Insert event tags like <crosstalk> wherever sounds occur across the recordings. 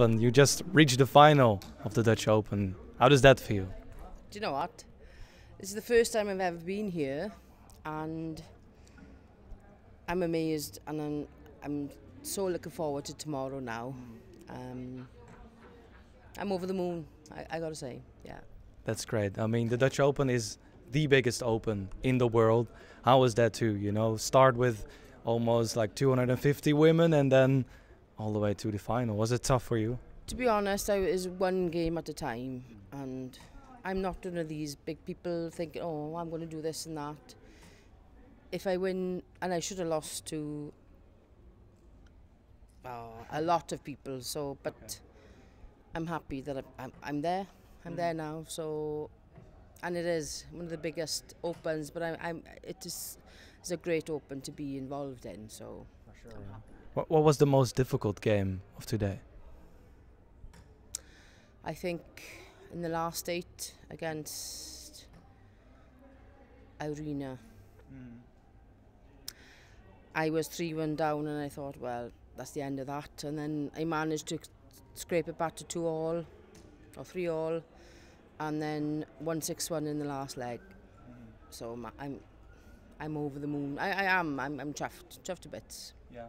You just reached the final of the Dutch Open. How does that feel? Do you know what? This is the first time I've ever been here, and I'm amazed, and I'm, I'm so looking forward to tomorrow now. Um, I'm over the moon, I, I gotta say, yeah. That's great. I mean, the Dutch Open is the biggest open in the world. How was that too? You know, start with almost like 250 women and then all the way to the final. Was it tough for you? To be honest, I was one game at a time, and I'm not one of these big people thinking, oh, I'm going to do this and that. If I win, and I should have lost to uh, a lot of people, so, but Okay. I'm happy that I'm, I'm, I'm there. I'm there now, so, and it is one of the biggest opens, but I, I'm, it is it's a great open to be involved in, so I'm happy. What, what was the most difficult game of today? I think in the last eight against Irina, hmm. I was 3 1 down and I thought, well, that's the end of that. And then I managed to scrape it back to 2 all or 3 all and then 1 6 1 in the last leg. Hmm. So I'm. I'm over the moon. I, I am. I'm, I'm chuffed, chuffed to bits. Yeah.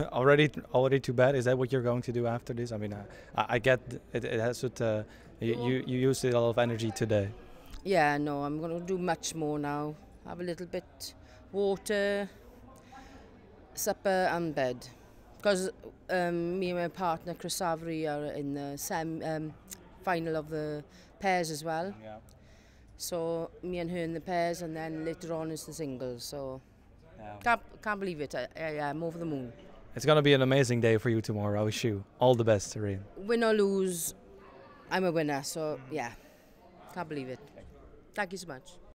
<laughs> already, already too bad. Is that what you're going to do after this? I mean, I, I get it. It has to. Uh, you, you used a lot of energy today. Yeah, no, I'm going to do much more now. Have a little bit water, supper and bed. Because um, me and my partner Chris Avery are in the sem um, final of the pairs as well. Yeah. So me and her in the pairs and then later on is the singles. So yeah. can't, can't believe it. I, I, I'm over the moon. It's gonna be an amazing day for you tomorrow. I wish you all the best, Serene. Win or lose, I'm a winner. So yeah, can't believe it. Thank you so much.